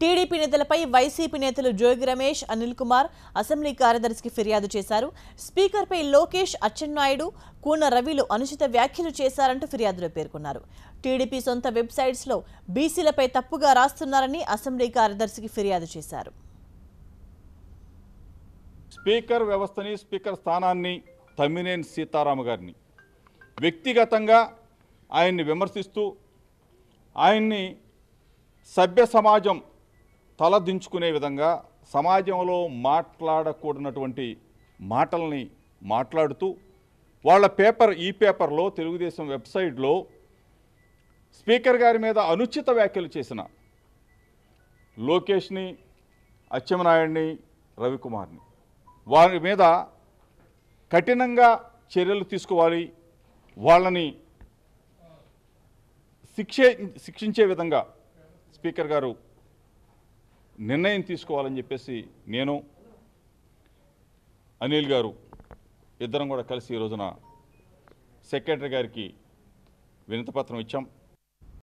TDP నేతలపై YCP నేతలు Jogi Ramesh Anil Kumar assembly కార్యదర్శికి ఫిర్యాదు చేశారు. స్పీకర్పై లోకేష్ అచ్చెన్నాయుడు కూన రవిలు అనుచిత వ్యాఖ్యలు చేశారంటూ ఫిర్యాదులో పేర్కొన్నారు. టీడీపీ సొంత వెబ్సైట్స్లో బీసీలపై తప్పుగా రాస్తున్నారని అసెంబ్లీ కార్యదర్శికి ఫిర్యాదు చేశారు. స్పీకర్ వ్యవస్థని స్పీకర్ స్థానాన్ని తమ్మినేని సీతారామ గారిని వ్యక్తిగతంగా ఆయన్ని విమర్శిస్తూ ఆయన్ని సభ్య సమాజం తలదించుకునే విధంగా సమాజంలో మాట్లాడకూడనటువంటి మాటల్ని మాట్లాడుతూ వాళ్ళ పేపర్ ఈ పేపర్లో తెలుగుదేశం వెబ్సైట్లో స్పీకర్ గారి మీద అనుచిత వ్యాఖ్యలు చేసిన లోకేష్ని అచ్చెమనాయుడిని రవికుమార్ని. వారి మీద కఠినంగా చర్యలు తీసుకోవాలి వాళ్ళని శిక్షే శిక్షించే విధంగా స్పీకర్ గారు నిర్ణయం తీసుకోవాలని చెప్పేసి నేను అనిల్ గారు ఇద్దరం కూడా కలిసి ఈ రోజున సెక్రటరీ గారికి వినతిపత్రం ఇచ్చాం.